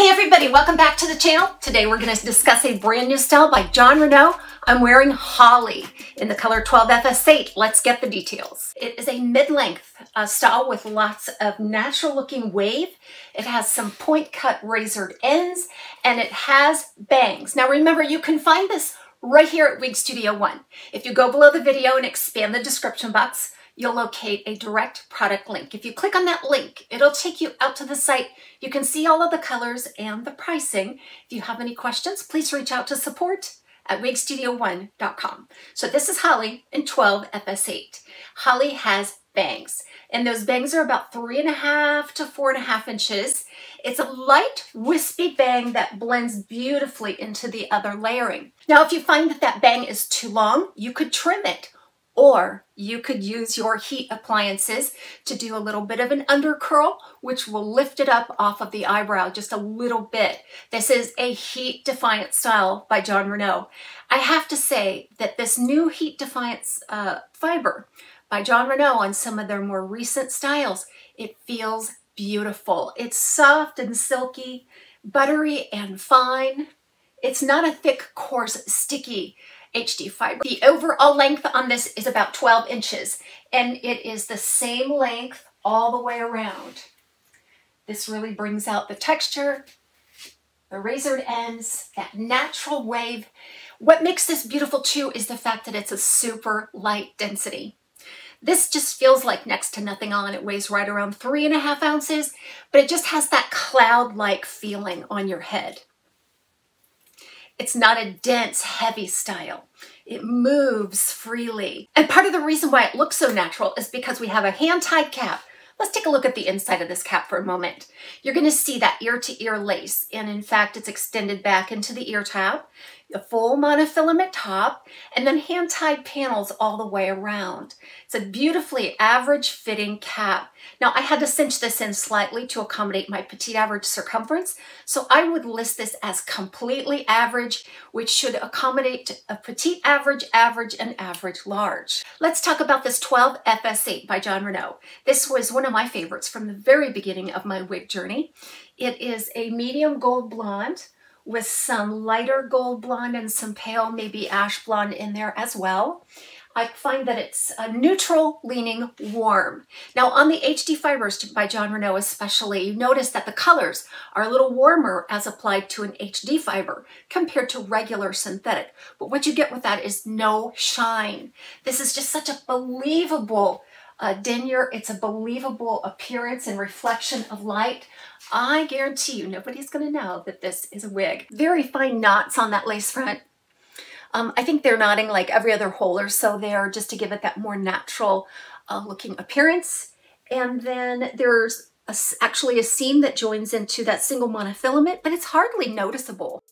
Hey everybody, welcome back to the channel. Today we're going to discuss a brand new style by Jon Renau. I'm wearing Hollie in the color 12FS8. Let's get the details. It is a mid-length uh, style with lots of natural looking wave. It has some point cut razored ends and it has bangs. Now remember, you can find this right here at Wig Studio One. If you go below the video and expand the description box, you'll locate a direct product link. If you click on that link, it'll take you out to the site. You can see all of the colors and the pricing. If you have any questions, please reach out to support at wigstudio1.com. So this is Hollie in 12 FS8. Hollie has bangs and those bangs are about three and a half to four and a half inches. It's a light wispy bang that blends beautifully into the other layering. Now, if you find that that bang is too long, you could trim it or you could use your heat appliances to do a little bit of an under curl, which will lift it up off of the eyebrow just a little bit. This is a heat defiant style by Jon Renau. I have to say that this new heat defiance uh, fiber by Jon Renau on some of their more recent styles, it feels beautiful. It's soft and silky, buttery and fine. It's not a thick, coarse, sticky HD fiber. The overall length on this is about 12 inches and it is the same length all the way around. This really brings out the texture, the razored ends, that natural wave. What makes this beautiful too is the fact that it's a super light density. This just feels like next to nothing on. It weighs right around three and a half ounces, but it just has that cloud-like feeling on your head. It's not a dense, heavy style. It moves freely. And part of the reason why it looks so natural is because we have a hand-tied cap. Let's take a look at the inside of this cap for a moment. You're gonna see that ear-to-ear -ear lace, and in fact, it's extended back into the ear tab a full monofilament top, and then hand-tied panels all the way around. It's a beautifully average fitting cap. Now I had to cinch this in slightly to accommodate my petite average circumference, so I would list this as completely average, which should accommodate a petite average, average, and average large. Let's talk about this 12 FS8 by Jon Renau. This was one of my favorites from the very beginning of my wig journey. It is a medium gold blonde, with some lighter gold blonde and some pale, maybe ash blonde in there as well. I find that it's a neutral leaning warm. Now on the HD Fibers by Jon Renau especially, you notice that the colors are a little warmer as applied to an HD fiber compared to regular synthetic. But what you get with that is no shine. This is just such a believable uh, denier. It's a believable appearance and reflection of light. I guarantee you nobody's going to know that this is a wig. Very fine knots on that lace front. Um, I think they're knotting like every other hole or so there just to give it that more natural uh, looking appearance. And then there's a, actually a seam that joins into that single monofilament, but it's hardly noticeable.